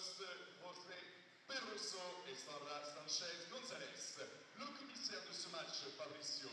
poste, José Perrosso, et Sandra Sanchez González. Le commissaire de ce match, Fabricio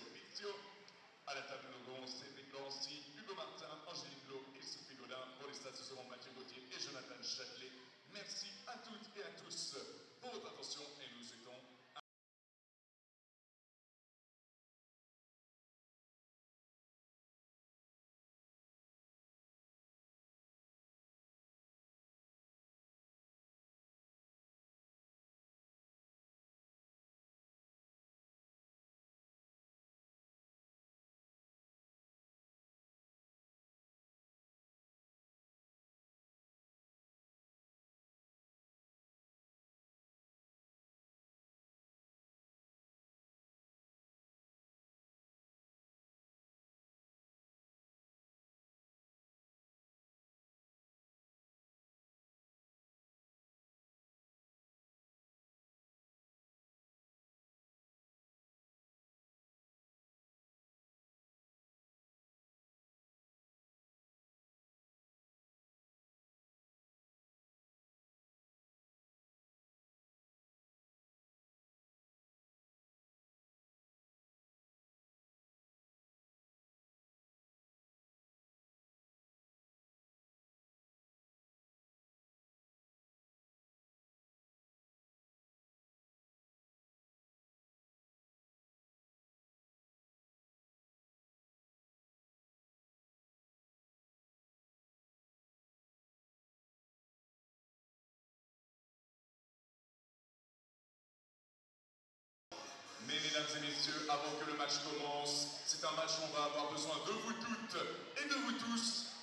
mesdames et messieurs, avant que le match commence, c'est un match où on va avoir besoin de vous toutes et de vous tous.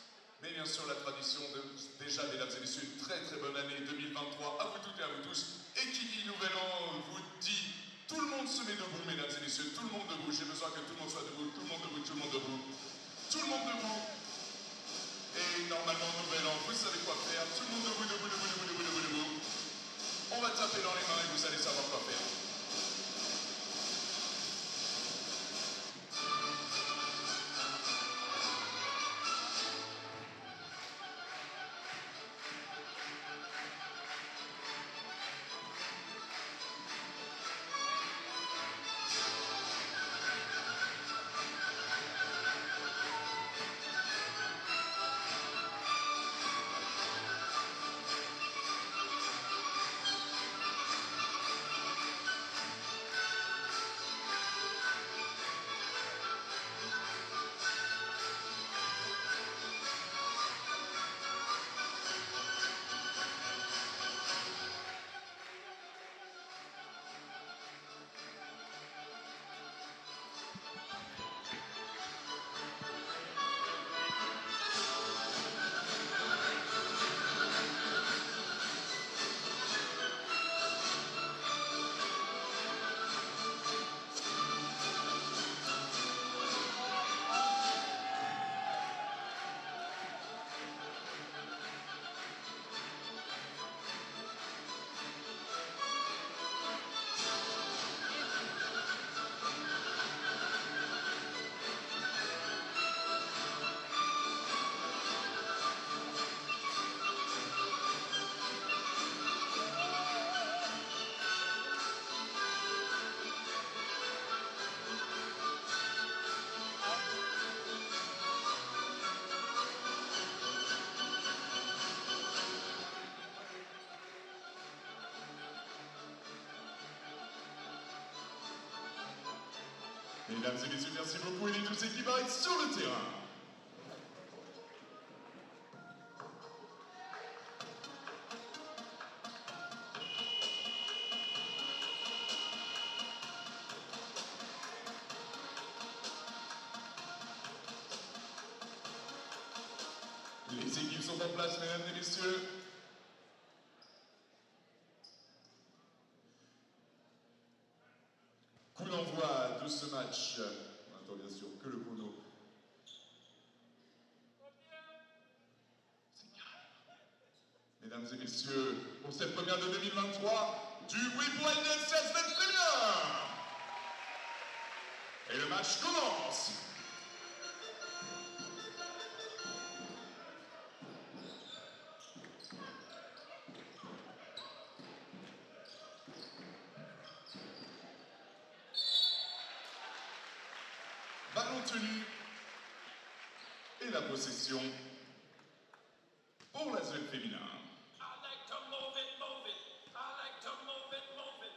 Mais bien sûr, la tradition de, déjà, mesdames et messieurs, une très très bonne année 2023 à vous toutes et à vous tous. Et qui dit nouvel an vous dit tout le monde se met debout, mesdames et messieurs, tout le monde debout. J'ai besoin que tout le monde soit debout, tout le monde debout, tout le monde debout. Tout le monde debout. Et normalement, nouvel an, vous savez quoi faire. Tout le monde debout, debout, debout, debout, debout, debout, debout. On va taper dans les mains et vous allez savoir quoi faire. Mesdames et messieurs, merci beaucoup et les deux équipes arrivent sur le terrain. On attend bien sûr que le chrono. Mesdames et messieurs, pour cette première de 2023, du Whipwell Dance bien Et le match commence Ballon tenu. Et la possession pour la zone féminin. I like to move it, move it. I like to move it, move it.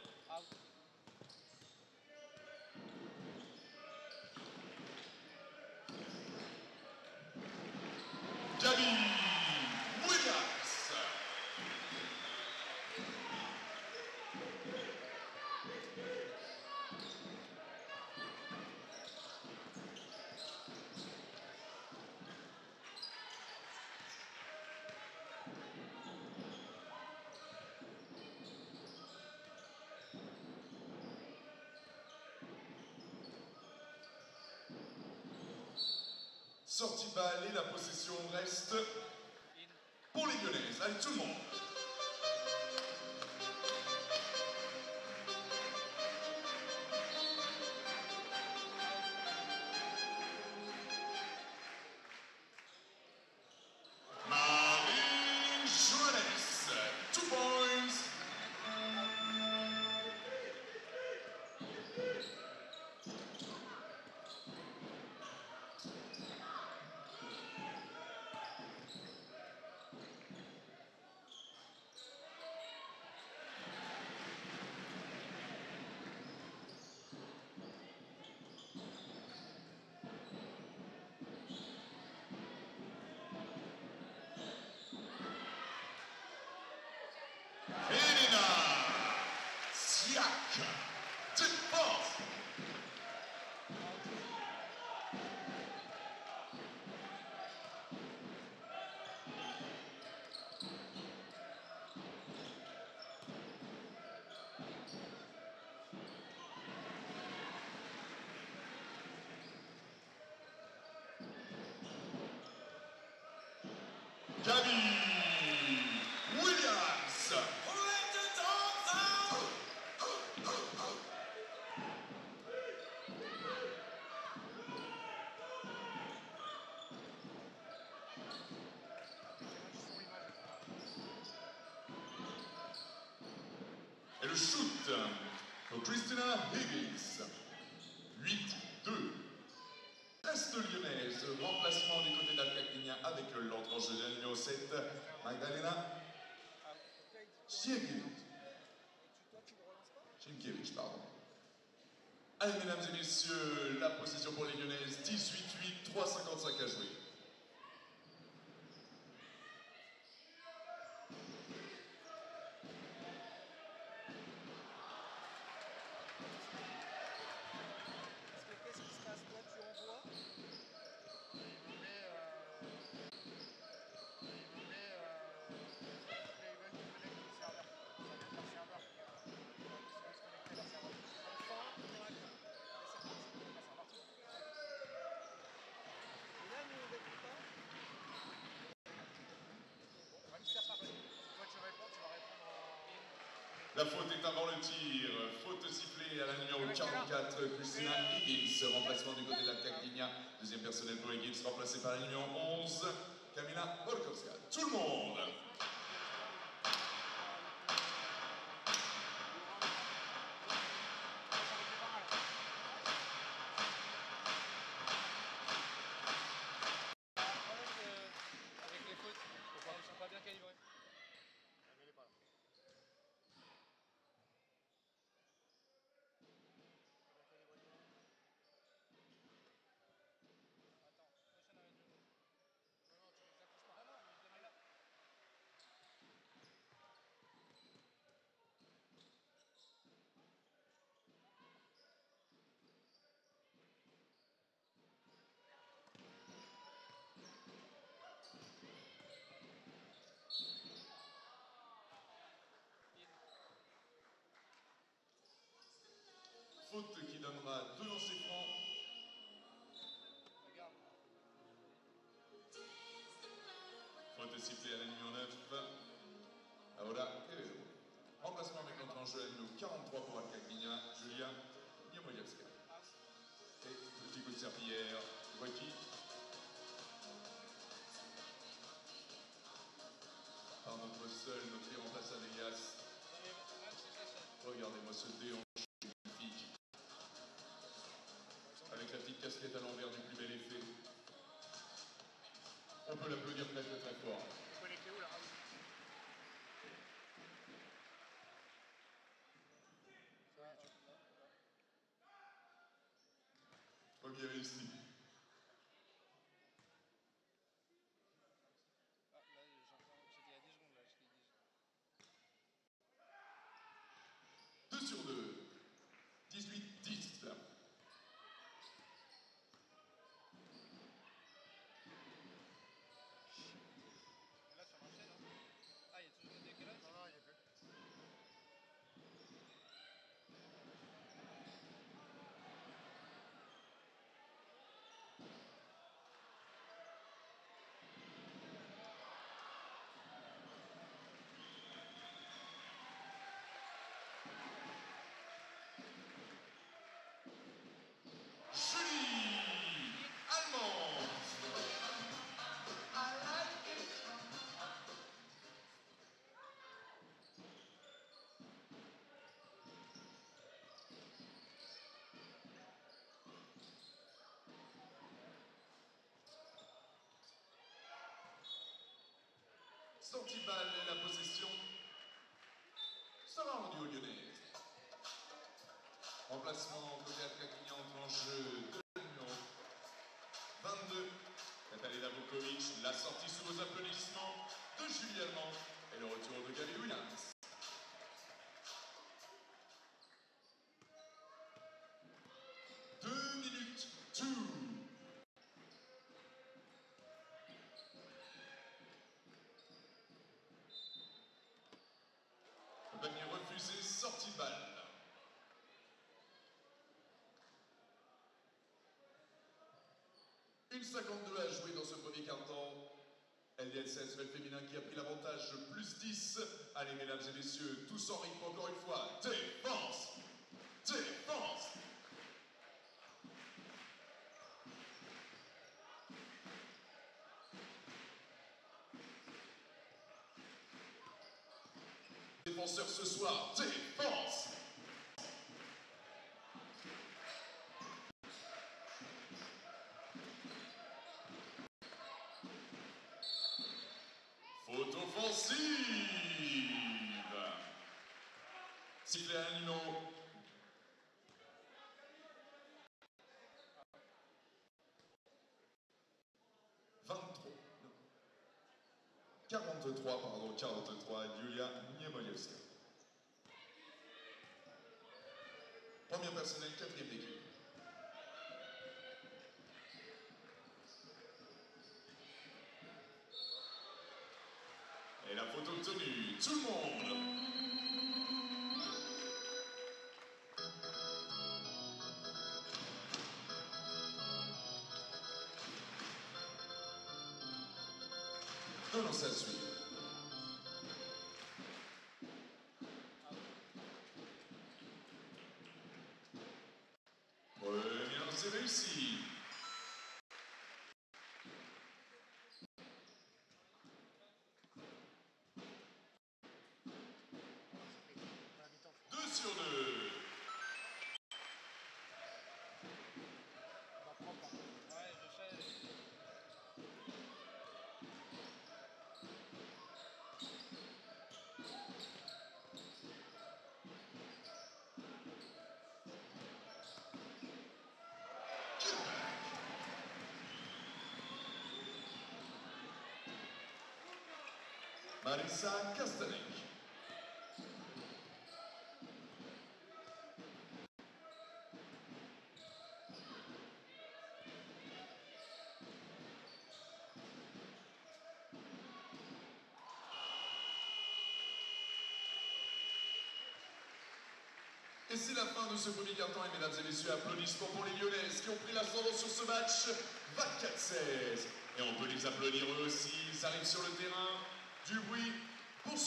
Gabi Williams. Sortie balle la possession reste pour les Lyonnaises. Allez, tout le monde. Gabi Williams. Et le shoot pour Christina Higgins. 8-2. Reste lyonnaise, remplacement du l'entrée en jeu de la numéro 7, Magdalena Sienkiewicz. Sienkiewicz, pardon. Allez, mesdames et messieurs, la possession pour les lyonnaises, 18-8, 3,55 à jouer. Parce que qu'est-ce qui se passe Toi, tu envoies Il me met. Euh, il me met. Euh, Playback Connect au serveur. Ça vient de leur serveur. Il va se connecter à leur serveur. enfin direct. Et c'est parti. Ça sera parti. Et là, nous, on répond pas. Même si c'est parti. Toi, tu réponds, tu vas répondre en. La faute est avant le tir. Faute sifflée à la numéro 44, Christina Higgins. Remplacement du côté de la Cagdigna. Deuxième personnel pour Higgins, remplacé par la numéro 11, Kamila Volkovska. Tout le monde Un problème euh, avec les fautes, elles sont pas bien calibrées. Mais elle est pas là. Attends, prochaine arrêt de jeu. Non, non, tu les accouches pas. Ah non, mais demain là. Faute qui donnera deux lancers francs. Faute sifflée à la numéro 9. Aola Quevedo. Remplacement avec l'entrée en jeu à la numéro 43 pour Alcagdigna, Julia Niemojewska. Et petit coup de serpillière, Waki. Par notre seul, notre irremplaçable Elias. Regardez-moi ce déhanché peut l'applaudir très très fort. Sortie balle et la possession sera rendue aux Lyonnais. Remplacement côté attaquant en jeu de numéro 22. Nathalie Davokovic, la sortie sous vos applaudissements de Julie Allemand et le retour de Williams. Deux minutes, two. Le panier refusé, sortie de balle. Une 52 à jouer dans ce premier quart-temps. LDLC le féminin qui a pris l'avantage plus 10. Allez, mesdames et messieurs, tous en rythme encore une fois. Défense Défense Défenseur ce soir, défense Faute offensive Sifflet à un numéro. Vingt-trois. non. 43, pardon, 43, Yulia Niemoliewska. Première personnel, quatrième d'équipe. Et la photo obtenue, tout le monde Ça suite. Ouais, bien, c'est réussi. À. Deux sur deux. On va prendre par contre. Ouais, je sais. Marissa Kastanek. Et c'est la fin de ce premier carton et mesdames et messieurs, applaudissements pour les Lyonnaises qui ont pris l'ascendant sur ce match 24-16. Et on peut les applaudir eux aussi, ils arrivent sur le terrain. Du bruit pour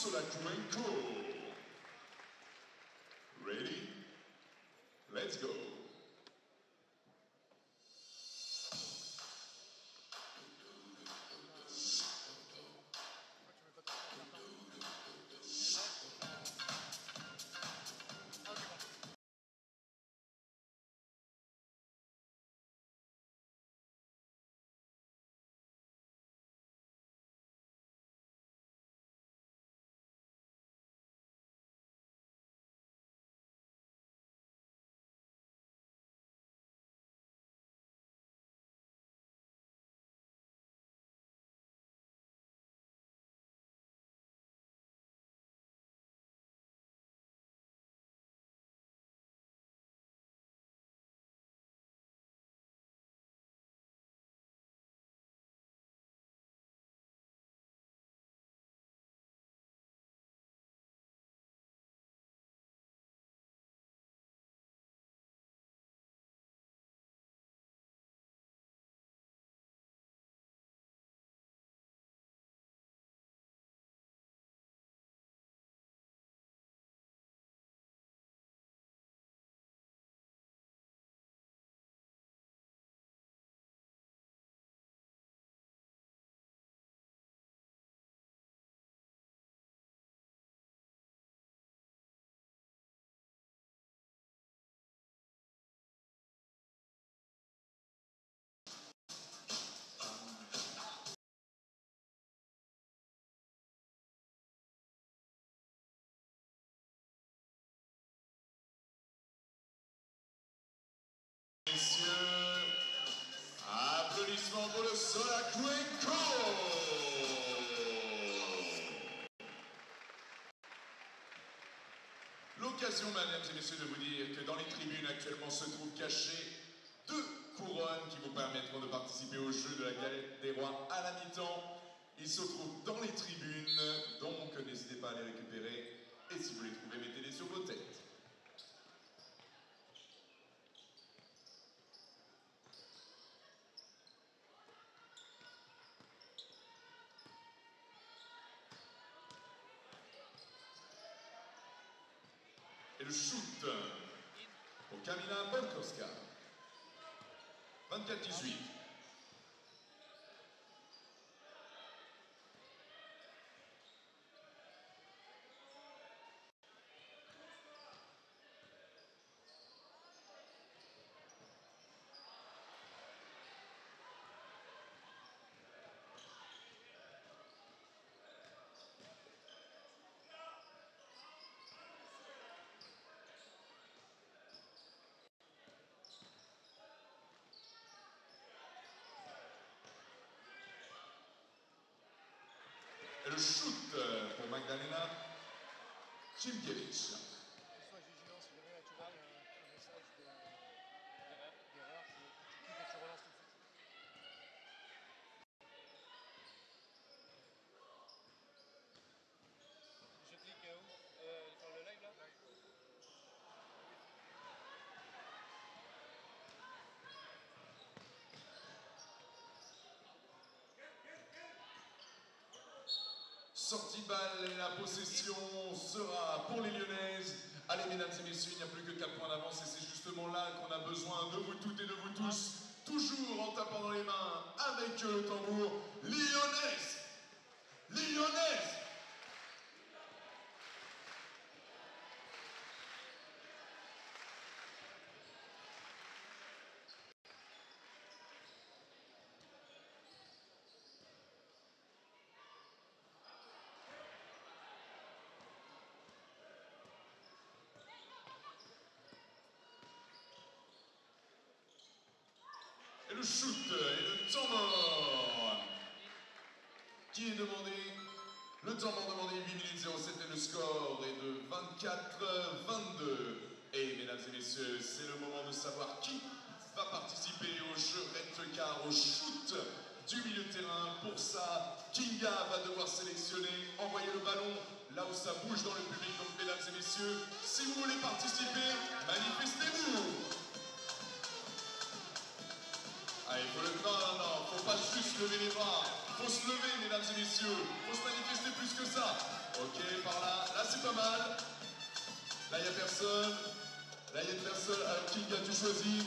mesdames et messieurs, de vous dire que dans les tribunes actuellement se trouvent cachées deux couronnes qui vous permettront de participer au jeu de la galette des rois à la mi-temps. Ils se trouvent dans les tribunes, donc n'hésitez pas à les récupérer. Et si vous les trouvez, mettez-les sur vos têtes. Et le shoot pour Kamila Bolkowska. 24-18. Et le shoot pour Magdalena Chimkiewicz. Sois vigilant si jamais tu vois un, un message de- d'erreur, tu tu cliques et tu relances tout de suite. Je clique euh, où euh, Sur le live là Sortie de balle et la possession sera pour les Lyonnaises. Allez, mesdames et messieurs, il n'y a plus que 4 points d'avance et c'est justement là qu'on a besoin de vous toutes et de vous tous. Toujours en tapant dans les mains avec le tambour. Lyonnaise Lyonnaise Et le shoot et le temps mort qui est demandé? Le temps mort demandé 8 minutes 07 et le score est de 24-22. Et mesdames et messieurs, c'est le moment de savoir qui va participer au jeu recte car au shoot du milieu de terrain. Pour ça, Kinga va devoir sélectionner, envoyer le ballon là où ça bouge dans le public. Donc mesdames et messieurs, si vous voulez participer, manifestez-vous. Il faut le non, non, non, faut pas juste lever les bras. Faut se lever, mesdames et messieurs. Faut se manifester plus que ça. Ok, par là. Là, c'est pas mal. Là, il a personne. Là, il a personne. Alors, King, as-tu choisi?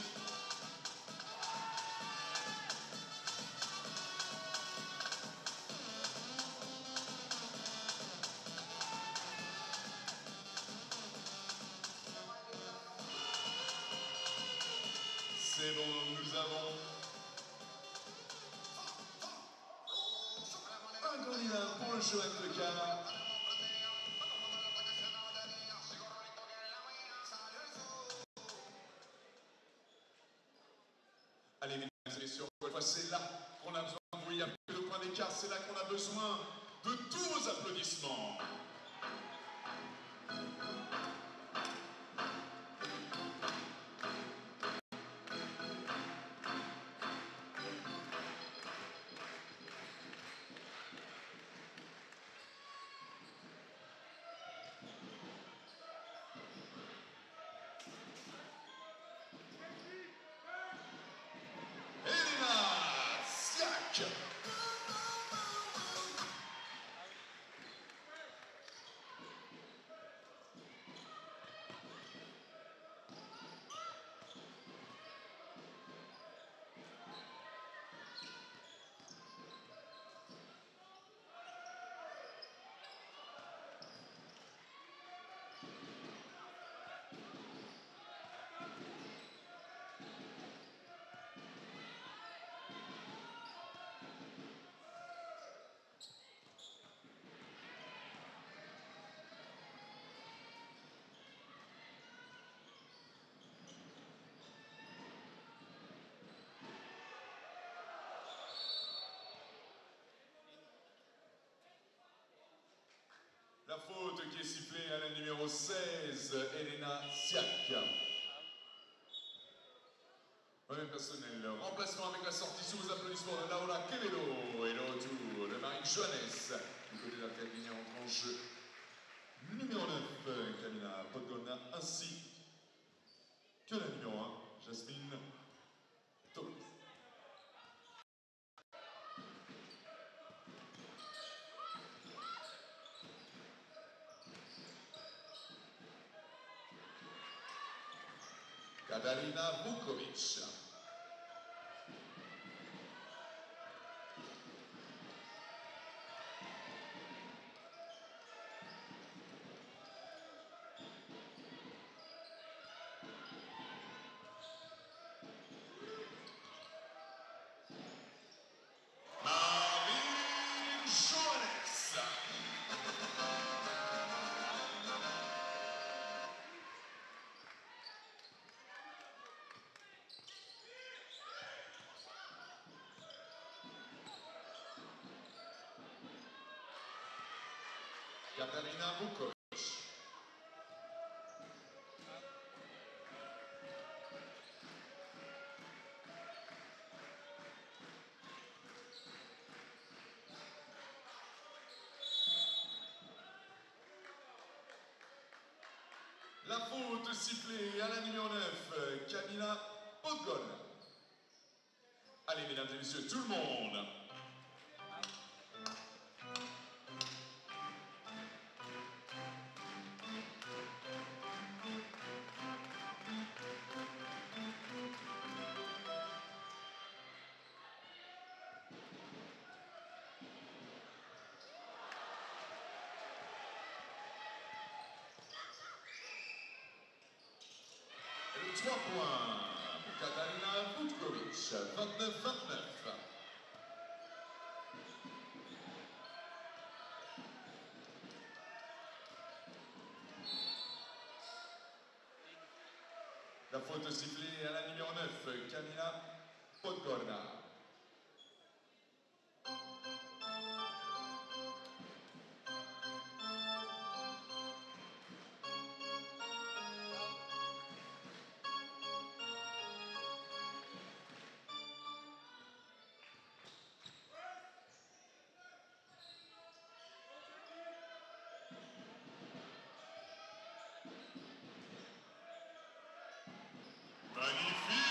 C'est là qu'on a besoin de vous. Il n'y a plus le point d'écart, c'est là qu'on a besoin de tous vos applaudissements. La faute qui est sifflée à la numéro 16, Elena Siak. Même personnel, remplacement avec la sortie sous les applaudissements de Laura Quevedo et le retour de Marine Johannes du côté de la cabinet en tranche numéro 9, Camila Podgona, ainsi que la numéro 1, Jasmine Katarina Vukovic. Katarina Vukovic. La faute sifflée à la numéro 9, Camila Podgol. Allez, mesdames et messieurs, tout le monde. 3 points Katarina Vutkovic, 29-29. Magnifique,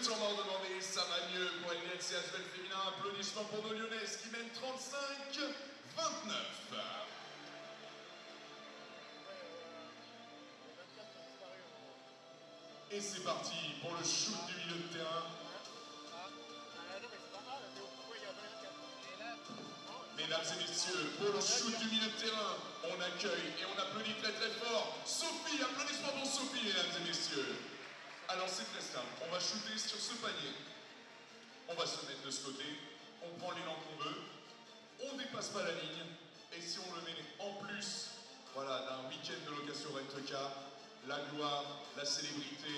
Temps mort demandé, ça va mieux pour LDLC Asvel féminin. Applaudissements pour nos Lyonnaises qui mènent 35-29. Et c'est parti pour le shoot du milieu de terrain. Mesdames et messieurs, pour le shoot du milieu de terrain, on accueille et on applaudit très très fort Sophie. Applaudissements pour Sophie, mesdames et messieurs. Alors c'est très simple, on va shooter sur ce panier. On va se mettre de ce côté, on prend l'élan qu'on veut, on dépasse pas la ligne, et si on le met en plus voilà, d'un week-end de location rent-car, la gloire, la célébrité.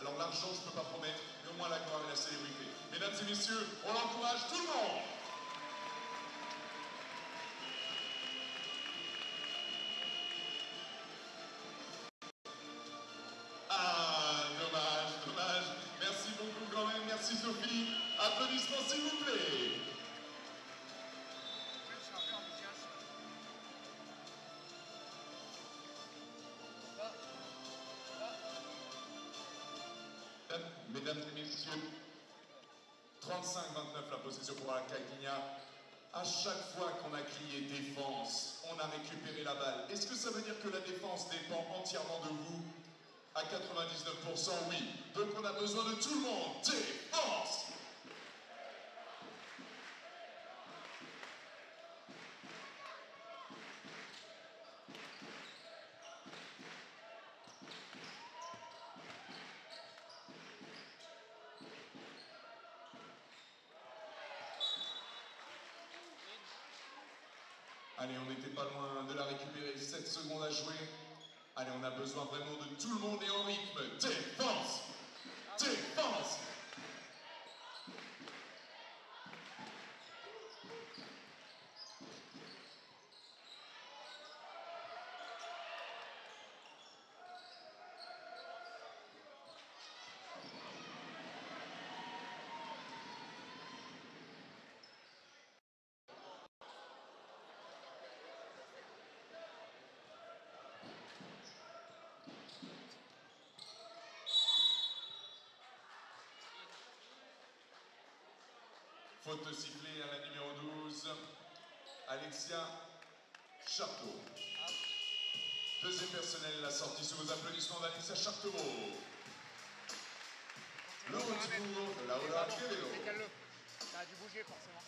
Alors l'argent, je ne peux pas promettre, mais au moins la gloire et la célébrité. Mesdames et messieurs, on encourage tout le monde Mesdames et messieurs, 35-29 la possession pour Akaguinia. À chaque fois qu'on a crié défense, on a récupéré la balle. Est-ce que ça veut dire que la défense dépend entièrement de vous? À 99%, oui. Donc on a besoin de tout le monde. Défense photocyclée à la numéro 12, Alexia Charteau. Deuxième personnel, la sortie sous vos applaudissements d'Alexia Charteau. Le retour de Laura Quevedo. Ça a dû bouger forcément.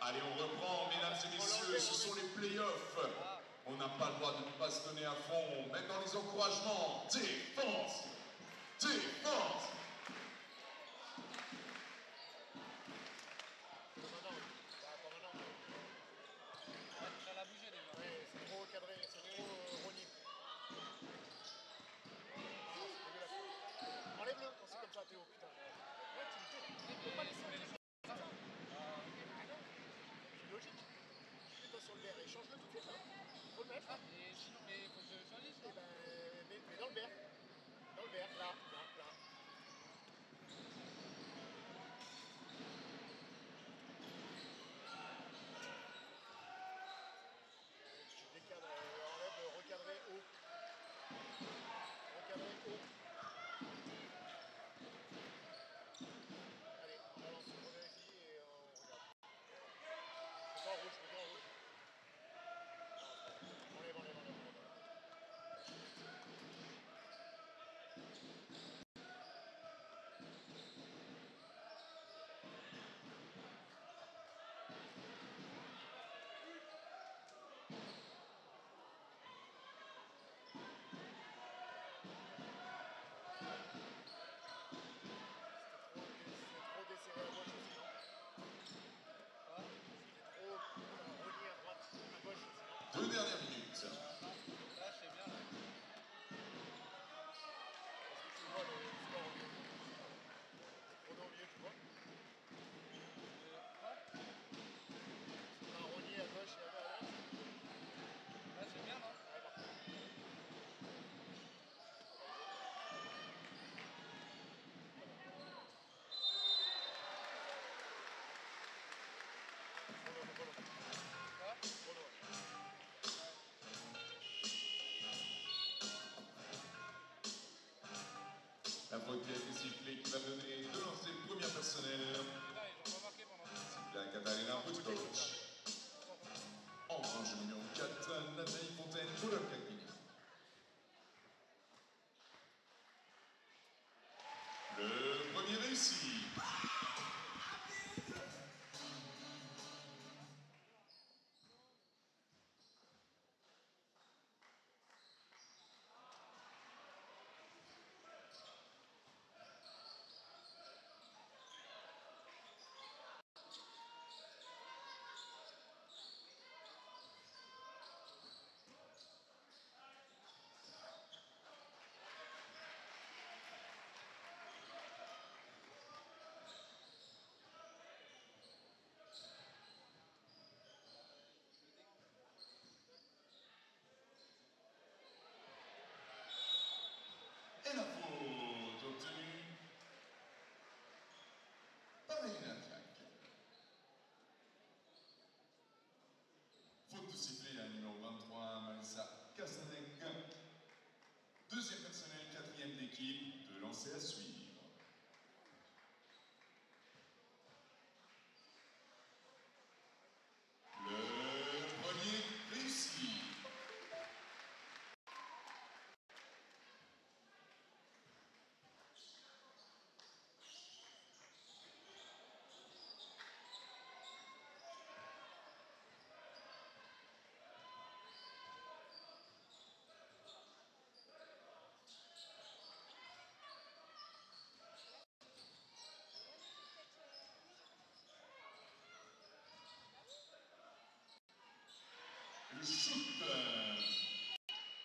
Allez, on reprend, mesdames et messieurs, ce sont les playoffs. On n'a pas le droit de ne pas se donner à fond, même dans les encouragements. Défense Défense deux dernières minutes. requête et sifflet qui va donner deux lancers première personnelle. La Catalina Rutkovic. En range numéro 4, Nathalie Fontaine, pour le équipe de lancer à suivre. Le premier réussi. Le shoot.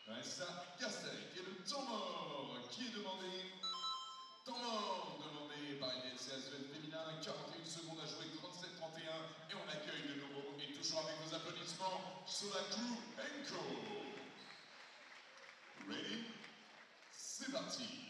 Vanessa Castek et le temps mort qui est demandé. Temps mort demandé par NCSVN féminin, 41 secondes à jouer, 37-31 et on accueille de nouveau et toujours avec vos applaudissements Solaku Enko. Ready? C'est parti.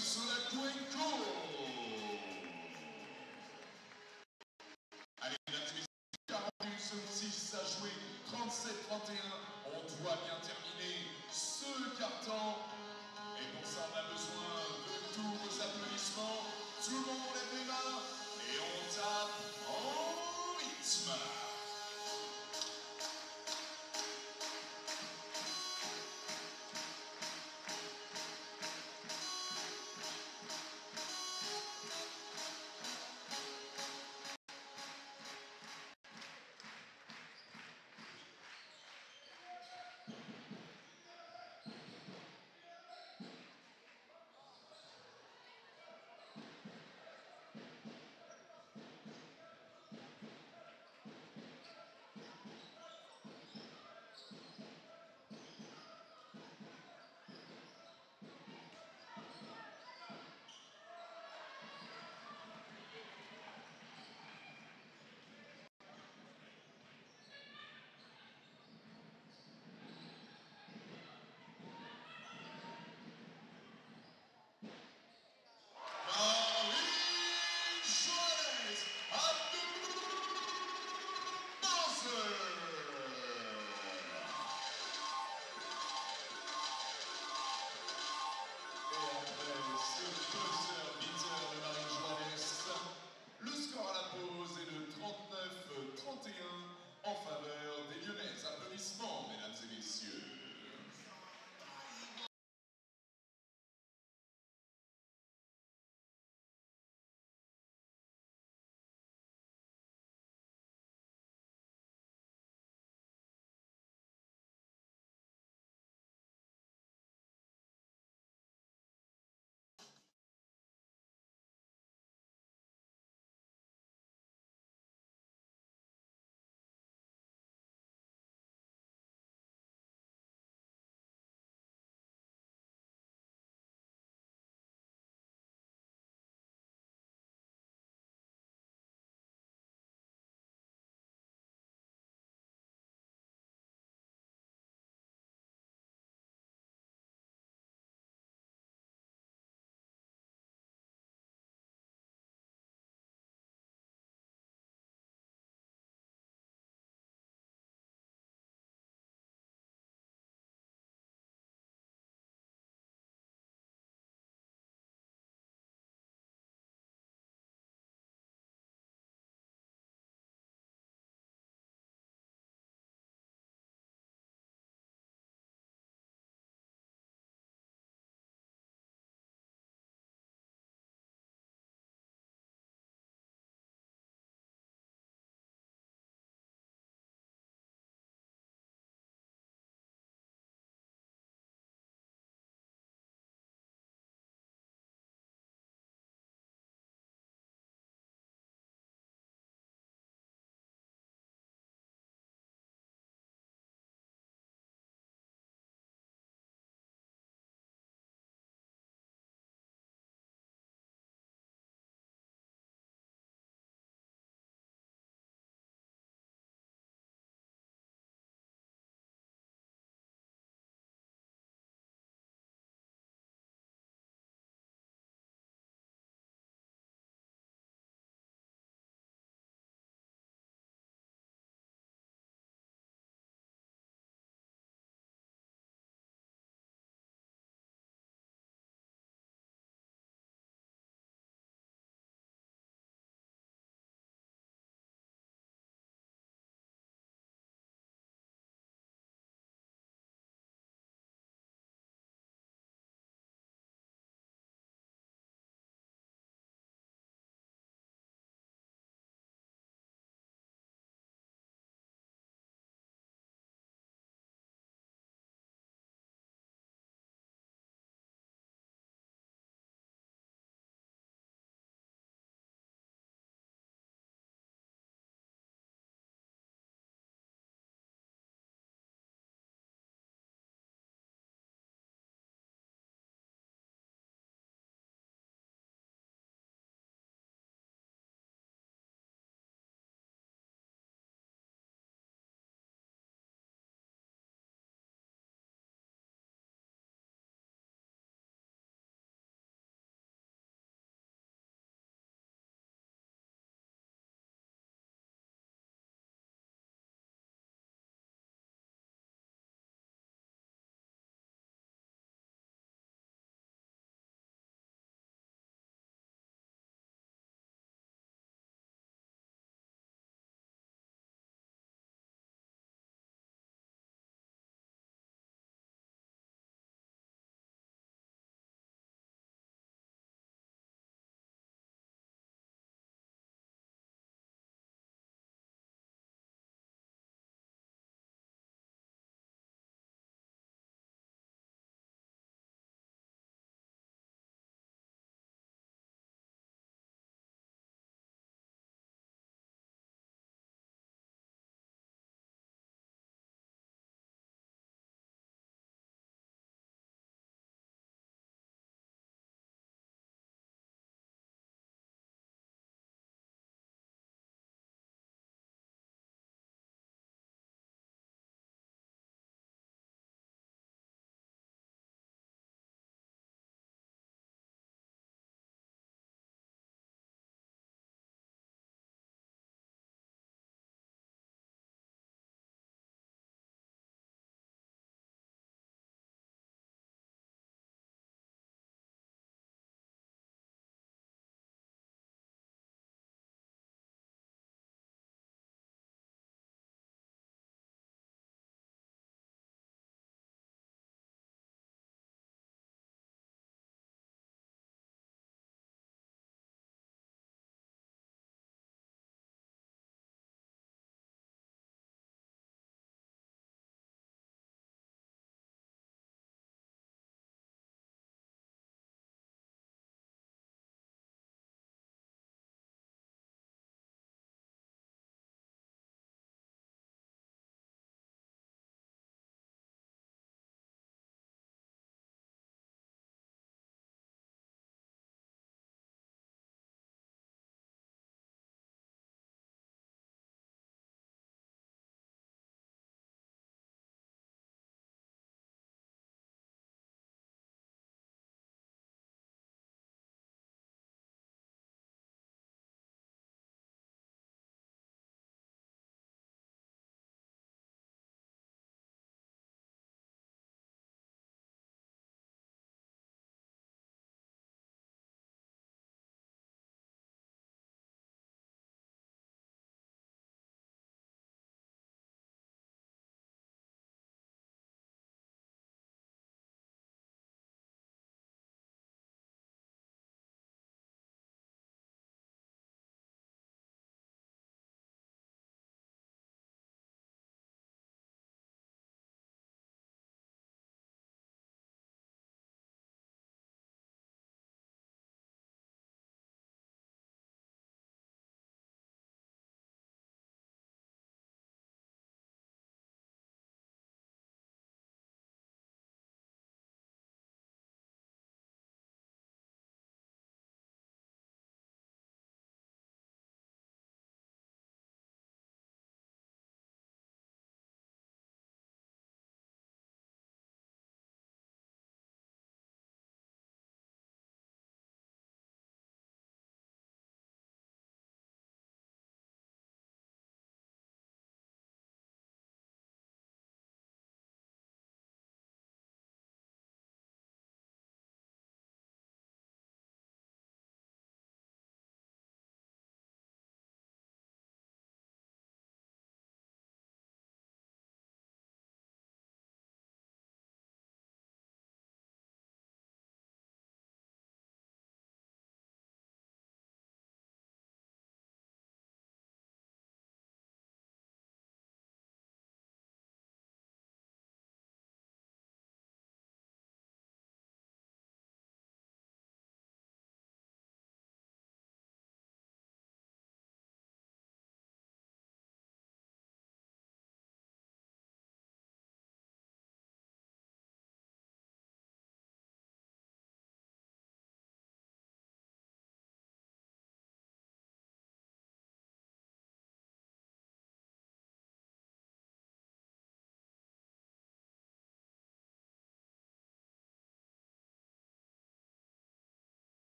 Solaku Enko. Allez, mesdames et messieurs, 41 secondes 6 à jouer, 37-31. On doit bien terminer ce carton. Et pour ça, on a besoin de tous vos applaudissements. Tout le monde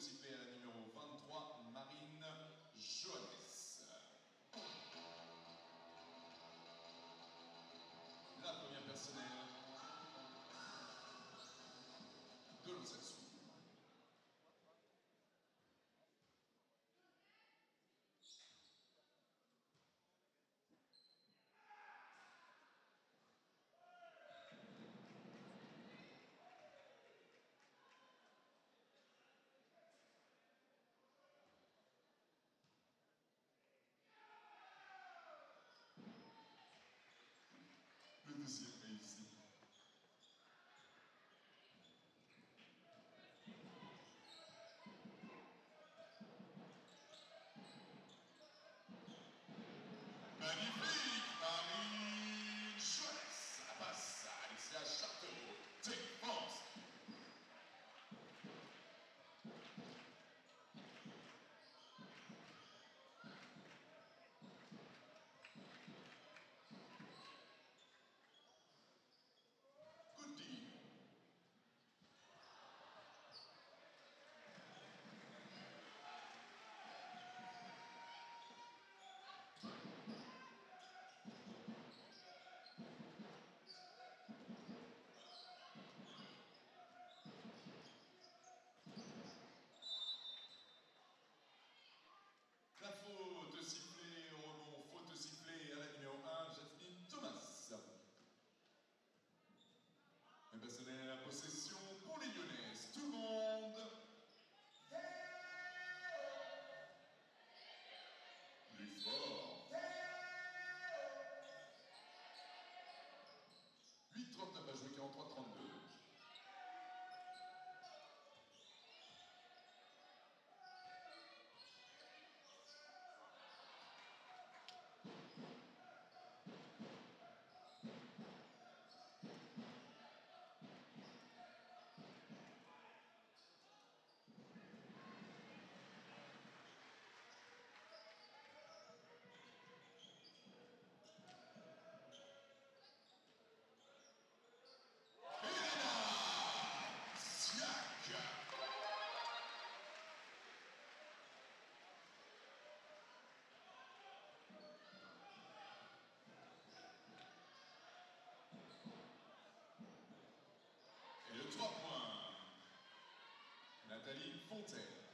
lancers, 3 points. Nathalie Fontaine.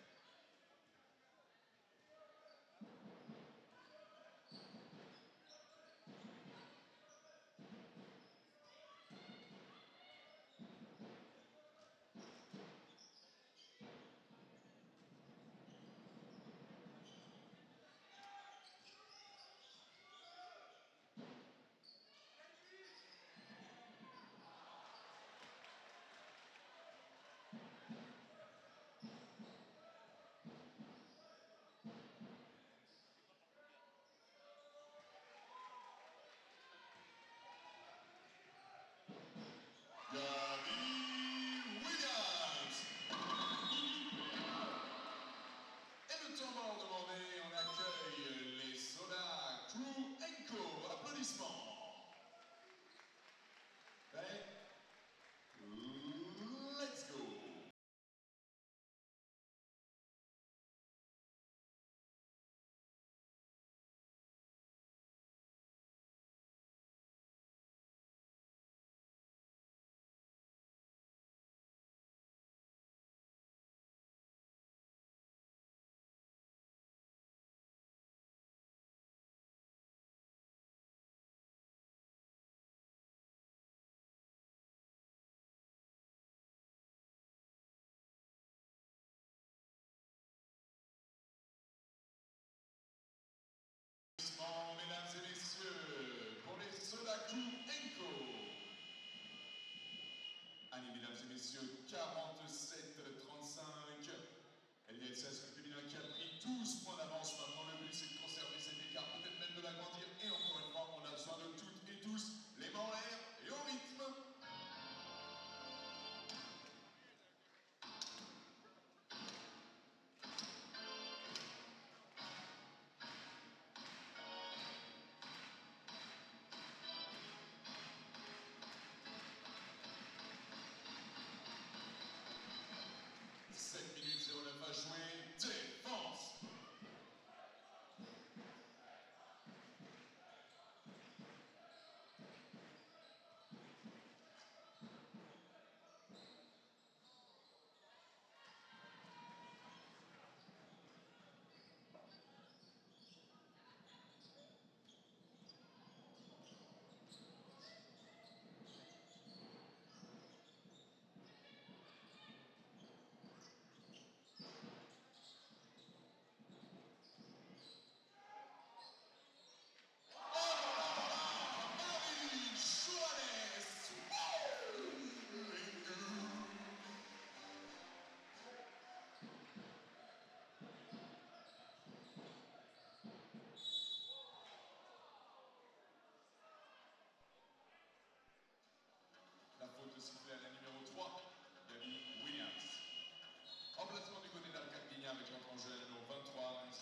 mesdames et messieurs.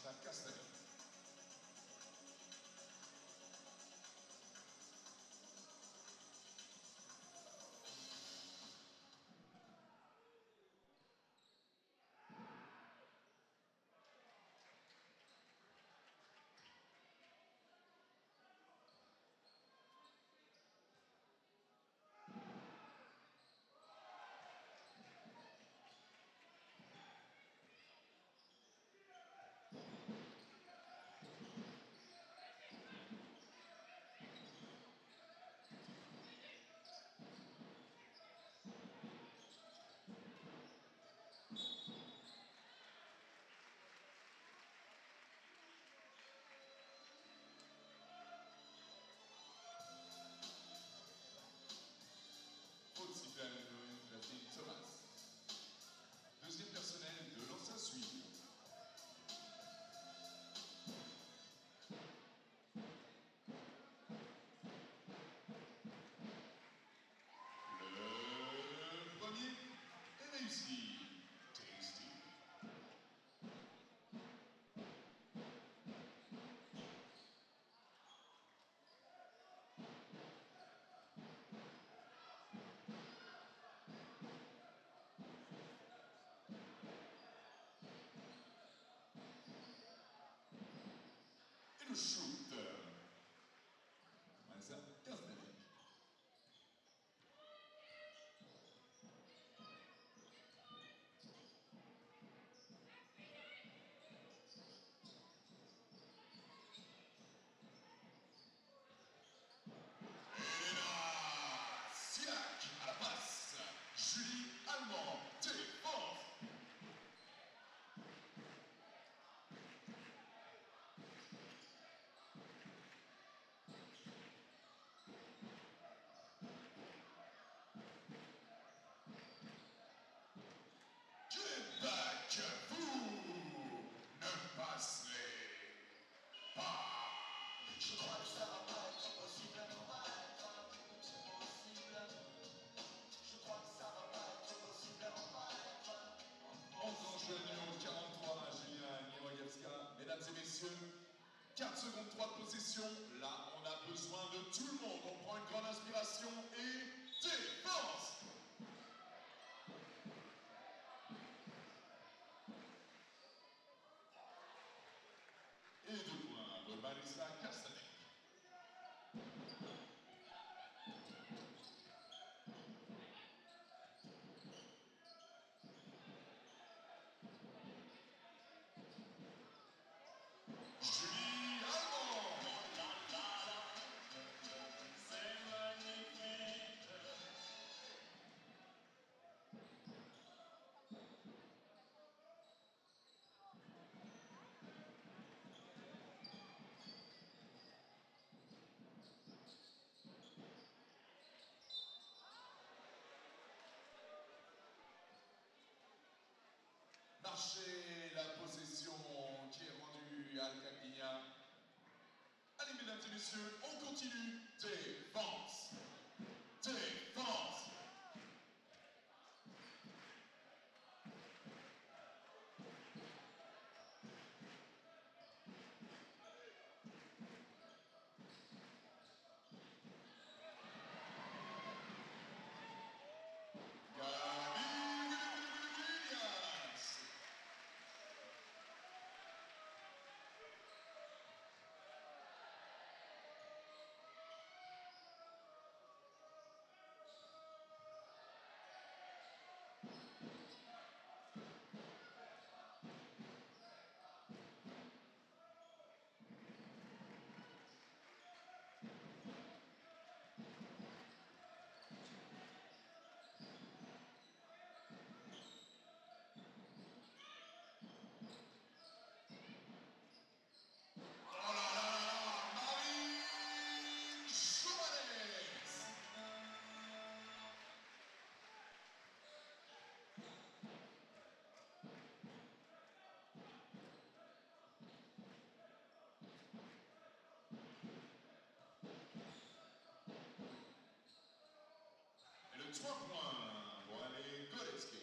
23, on continue. Défense. Et le 3 points pour aller Goretzky.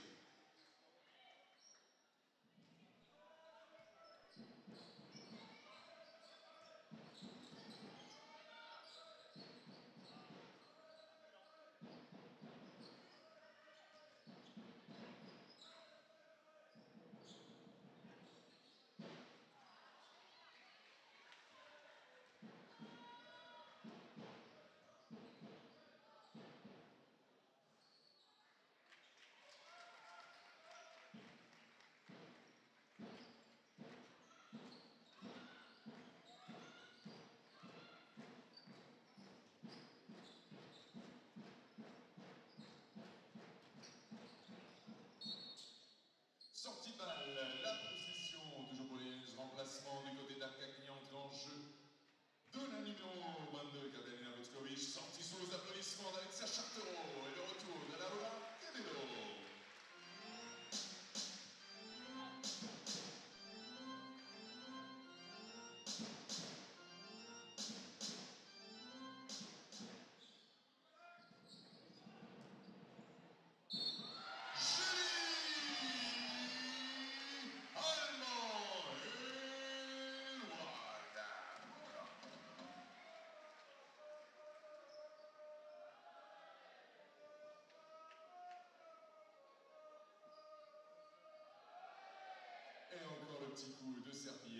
Sortie de balle, la possession, toujours remplacements du côté d'Arcagny entrée en jeu. De la numéro 22, Katerina Vuskovic, sortie sous applaudissements d'Alexia Chartereau. et petit coup de serpillière.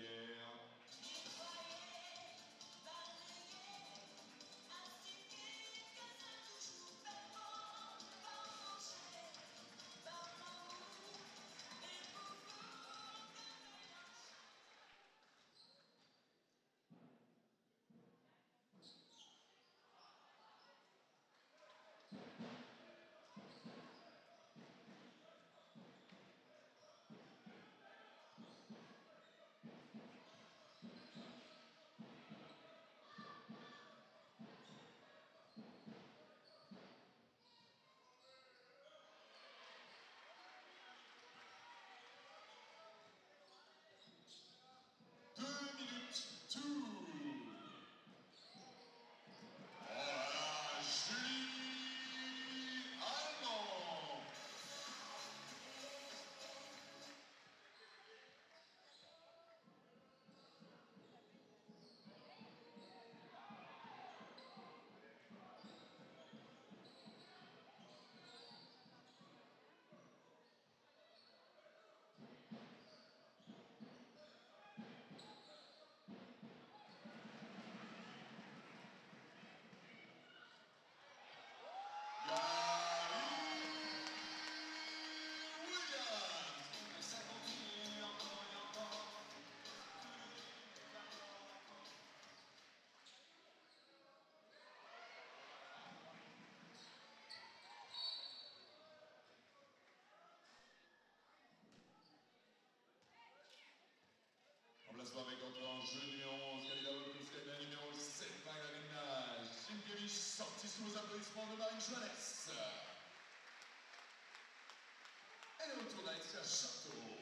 Encore. Remplacement avec encore en jeu les applaudissements de Marine Johannes. Et le retour d'Alexia Château.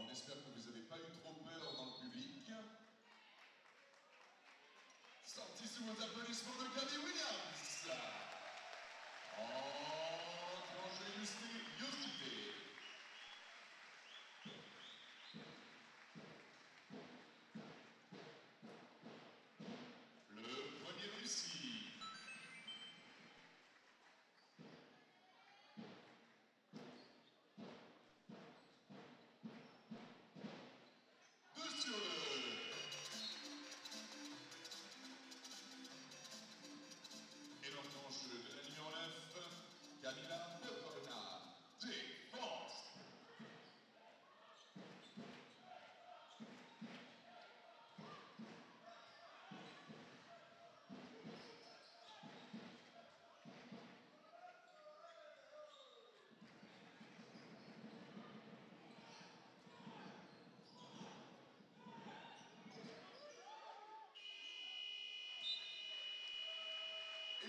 On espère que vous n'avez pas eu trop peur dans le public. Sorti sous vos applaudissements de Gabby Williams. Ingéniosité.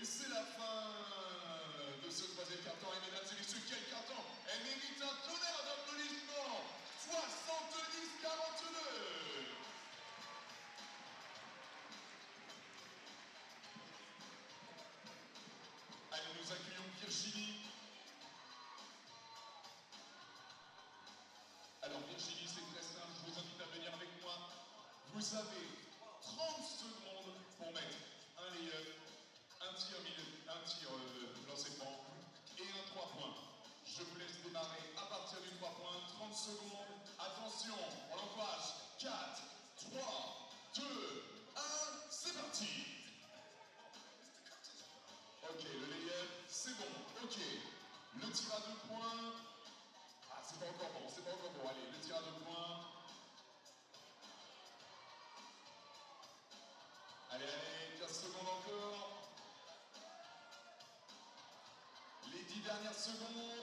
Et c'est la fin de ce troisième carton. Et mesdames et messieurs, quel carton Elle mérite un tonnerre d'applaudissements 70-42 Allez, nous accueillons Virginie. Alors Virginie, c'est très simple, je vous invite à venir avec moi. Vous avez 30 secondes pour mettre un tir euh, lancé et un 3 points. Je vous laisse démarrer à partir du 3 points, 30 secondes. Attention, on l'encourage. 4, 3, 2, 1, c'est parti. Ok, le layup, c'est bon. Ok, le tir à deux points. Ah, c'est pas encore bon, c'est pas encore bon. Allez, le tir à deux points. 10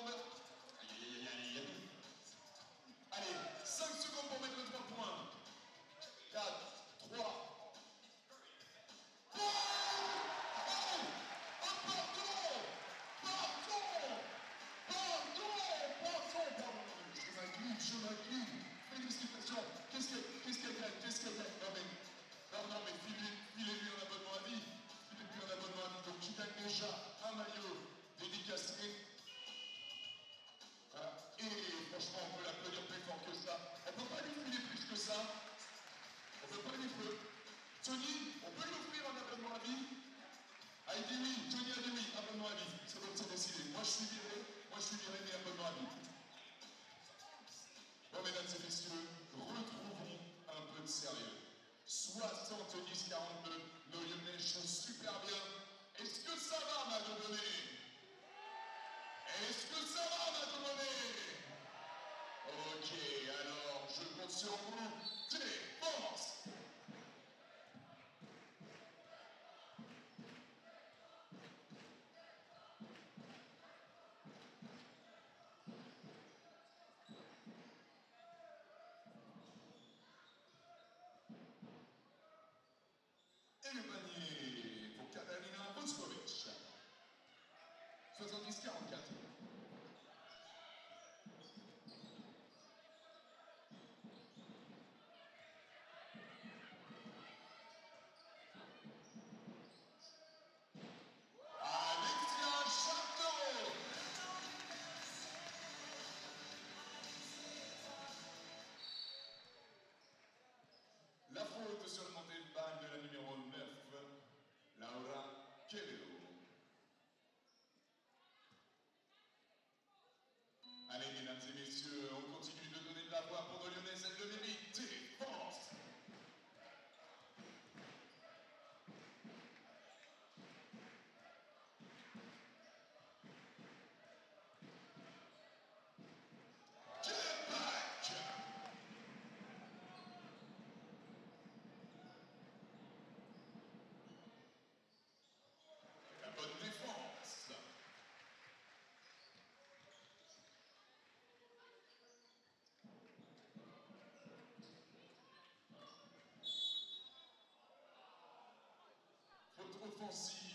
Yes.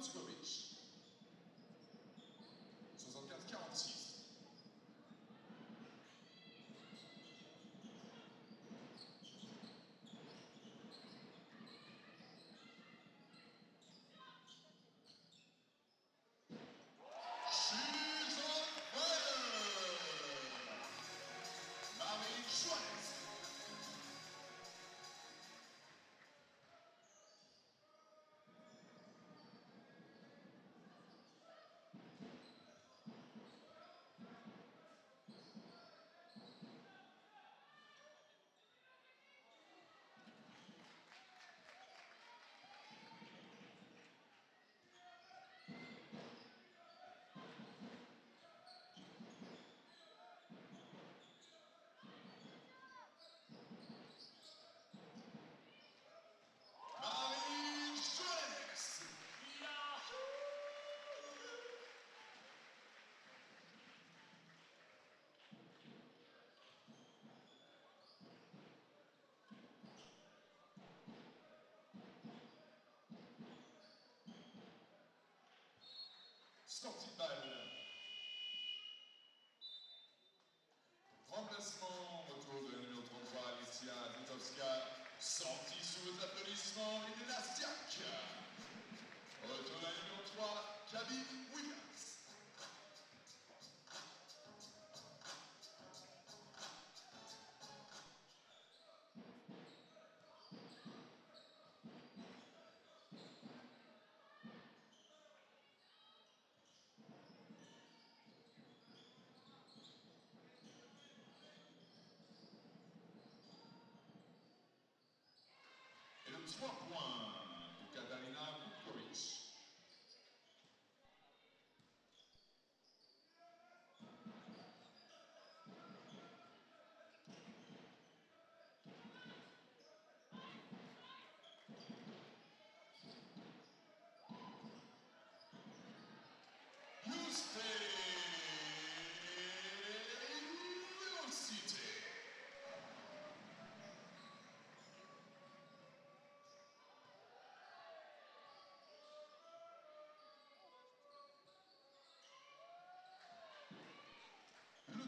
Bloomsbury Sortie de balle. Remplacement, retour de numéro 33, Alicia Vitowska. Sortie sous les applaudissements et l'élastiaque. Retour de la numéro 3, Kaby Et le 3 points pour Katarina Vukovic. Houston Velocity. Le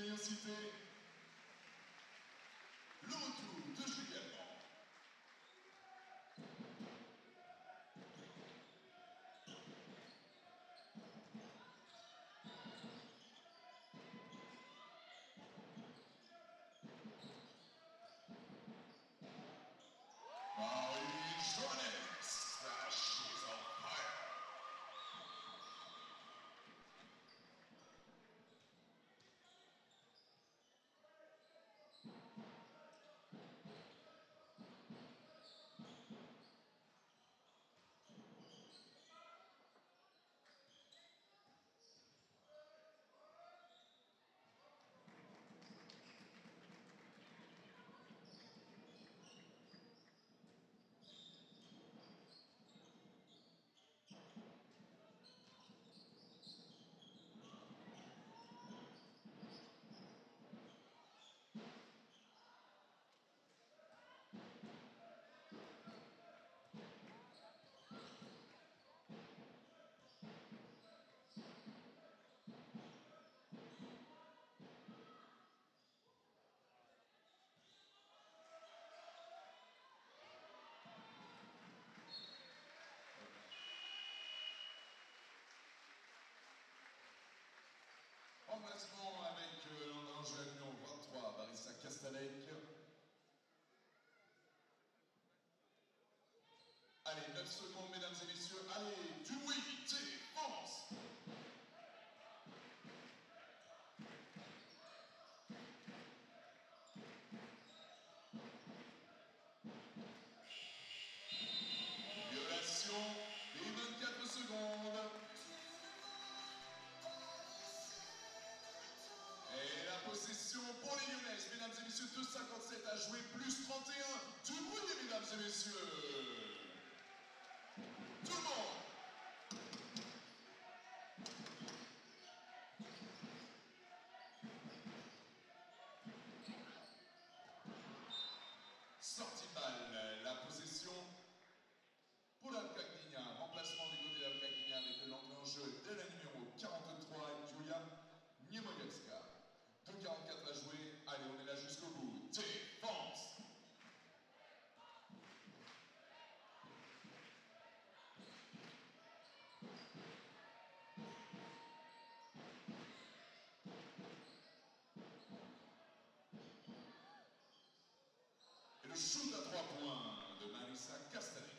applaudissements de remplacement avec l'Angers numéro 23, Barissa Castalec. Allez, 9 secondes, mesdames et messieurs, allez is a.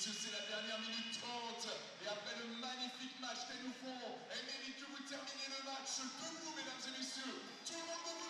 c'est la dernière minute 30. Et après le magnifique match qu'elles nous font, elles méritent que vous terminiez le match debout, mesdames et messieurs. Tout le monde debout,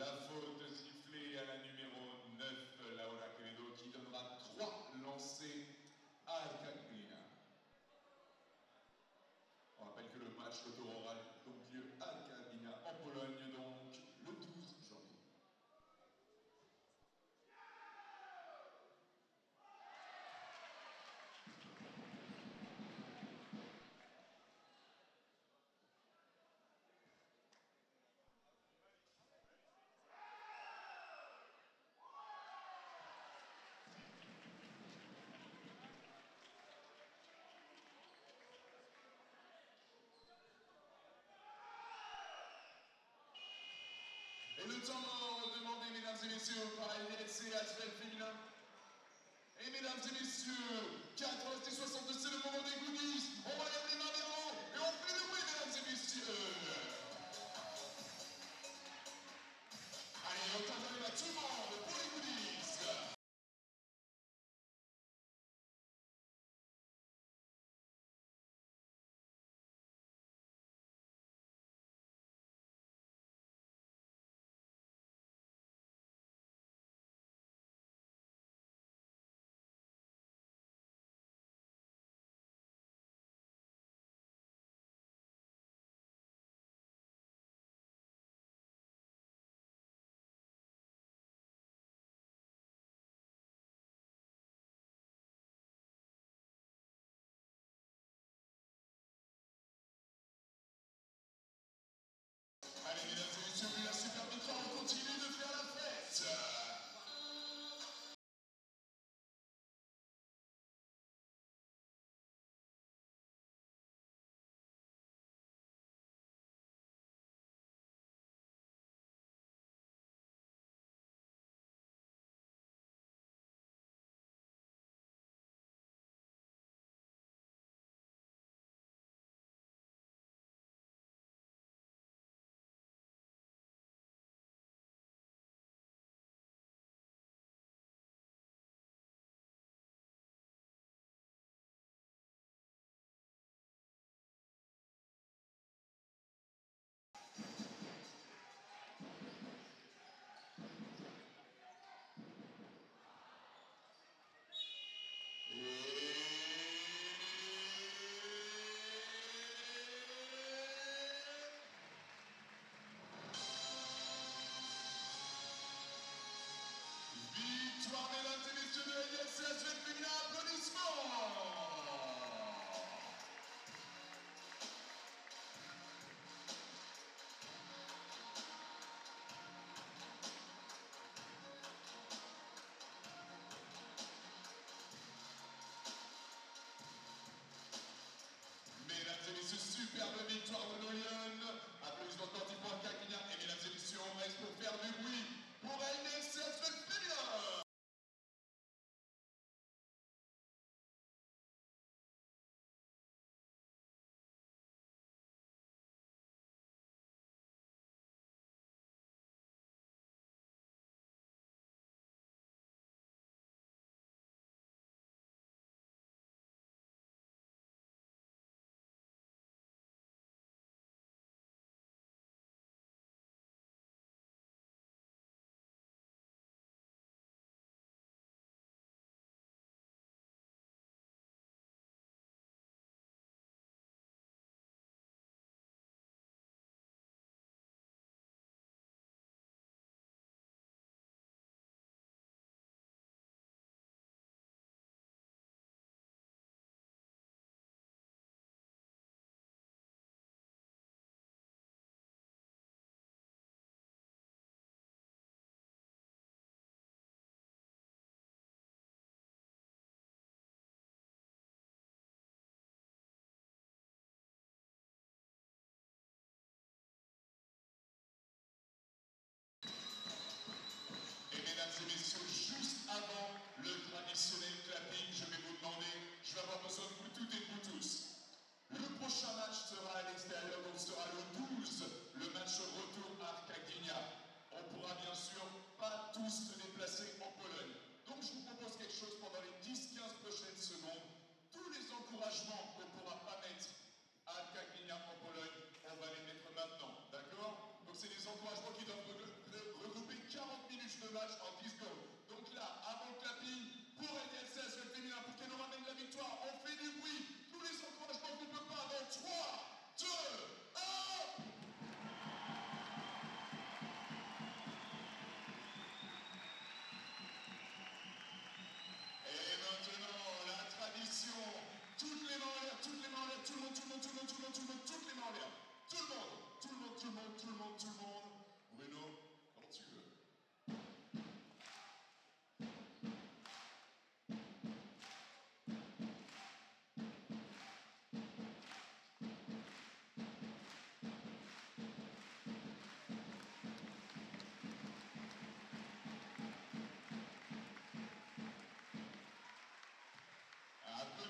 la fortuna. Et le temps mort demandé, mesdames et messieurs, par la LFC Asvel féminin. Et mesdames et messieurs, 14 et 62, c'est le moment des goodies. On va. et messieurs, superbe victoire de nos missionary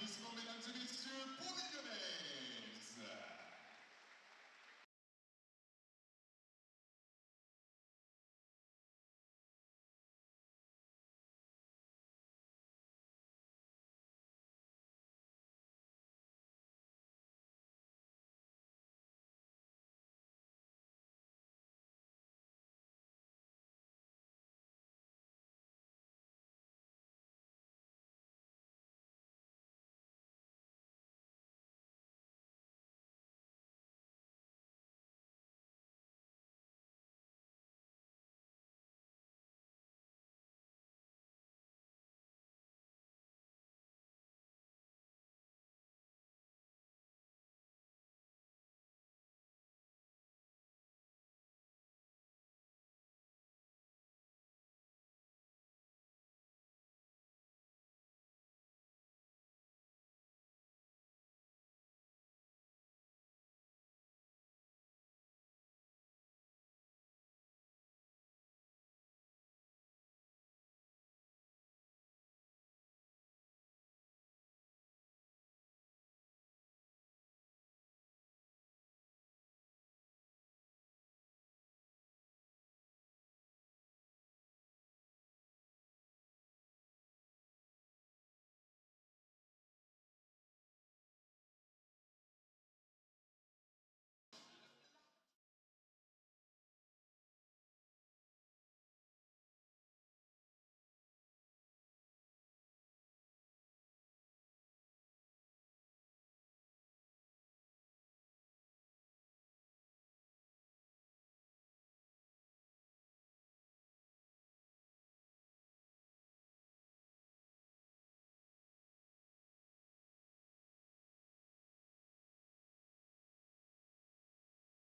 applaudissements, mesdames et messieurs, pour les